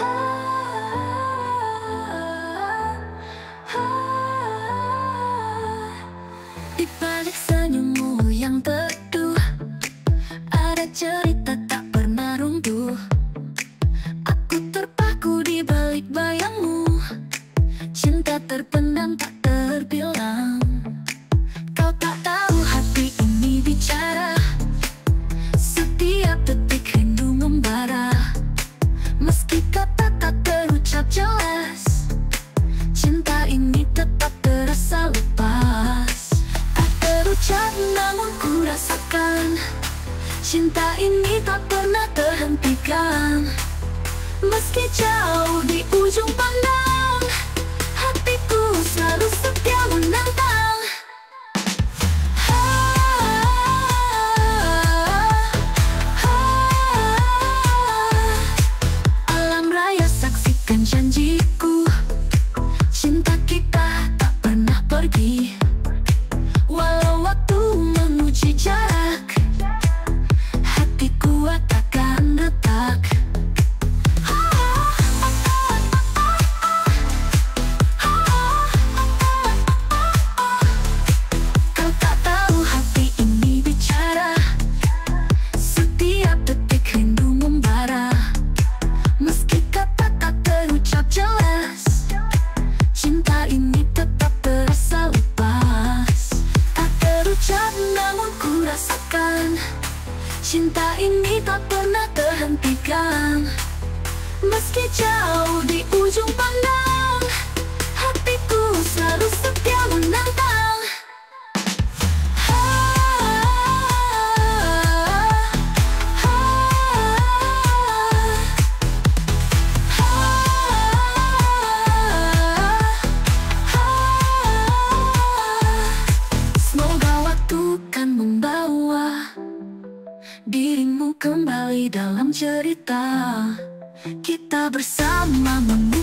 Di balik senyummu yang teduh Ada cerita Cinta ini tak pernah terhentikan. Meski jauh di ujung Cinta ini tak pernah terhentikan. Meski jauh di ujung pandang dirimu kembali dalam cerita. Kita bersama menunggu